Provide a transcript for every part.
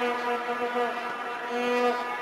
Thank you.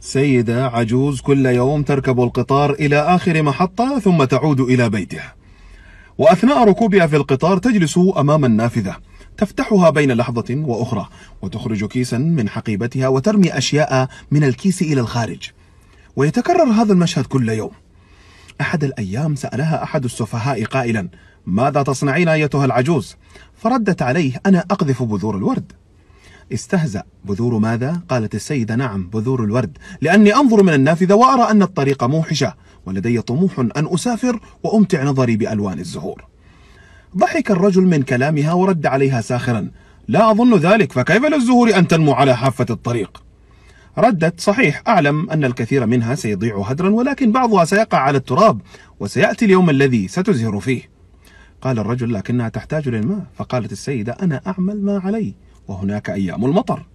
سيدة عجوز كل يوم تركب القطار إلى آخر محطة ثم تعود إلى بيتها. وأثناء ركوبها في القطار تجلس أمام النافذة تفتحها بين لحظة وأخرى وتخرج كيسا من حقيبتها وترمي أشياء من الكيس إلى الخارج. ويتكرر هذا المشهد كل يوم. أحد الأيام سألها أحد السفهاء قائلا ماذا تصنعين أيتها العجوز؟ فردت عليه أنا أقذف بذور الورد. استهزأ. بذور ماذا؟ قالت السيدة نعم بذور الورد. لأني أنظر من النافذة وأرى أن الطريق موحشة ولدي طموح أن أسافر وأمتع نظري بألوان الزهور. ضحك الرجل من كلامها ورد عليها ساخرا. لا أظن ذلك فكيف للزهور أن تنمو على حافة الطريق؟ ردت صحيح أعلم أن الكثير منها سيضيع هدرا ولكن بعضها سيقع على التراب وسيأتي اليوم الذي ستزهر فيه. قال الرجل لكنها تحتاج للماء. فقالت السيدة أنا أعمل ما علي. وهناك أيام المطر.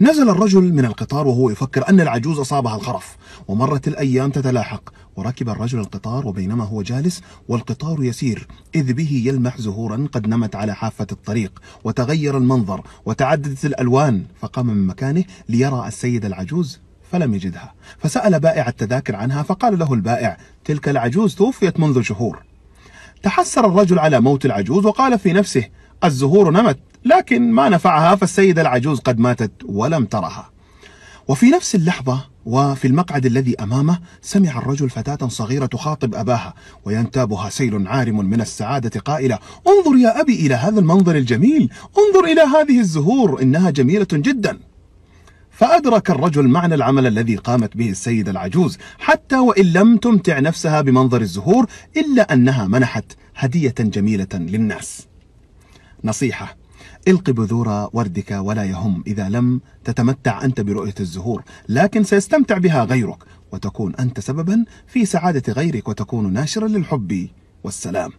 نزل الرجل من القطار وهو يفكر أن العجوز أصابها الخرف ومرت الأيام تتلاحق وركب الرجل القطار وبينما هو جالس والقطار يسير إذ به يلمح زهورا قد نمت على حافة الطريق وتغير المنظر وتعددت الألوان فقام من مكانه ليرى السيدة العجوز فلم يجدها فسأل بائع التذاكر عنها فقال له البائع تلك العجوز توفيت منذ شهور. تحسر الرجل على موت العجوز وقال في نفسه الزهور نمت لكن ما نفعها فالسيدة العجوز قد ماتت ولم ترها. وفي نفس اللحظة وفي المقعد الذي أمامه سمع الرجل فتاة صغيرة تخاطب أباها وينتابها سيل عارم من السعادة قائلة انظر يا أبي إلى هذا المنظر الجميل انظر إلى هذه الزهور إنها جميلة جدا. فأدرك الرجل معنى العمل الذي قامت به السيدة العجوز حتى وإن لم تمتع نفسها بمنظر الزهور إلا أنها منحت هدية جميلة للناس. نصيحة. الق بذور وردك ولا يهم. إذا لم تتمتع أنت برؤية الزهور لكن سيستمتع بها غيرك وتكون أنت سببا في سعادة غيرك وتكون ناشرا للحب والسلام.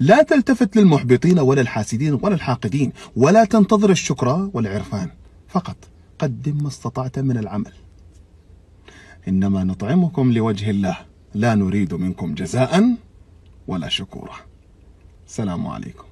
لا تلتفت للمحبطين ولا الحاسدين ولا الحاقدين ولا تنتظر الشكر والعرفان. فقط قدم ما استطعت من العمل. إنما نطعمكم لوجه الله. لا نريد منكم جزاء ولا شكورا. السلام عليكم.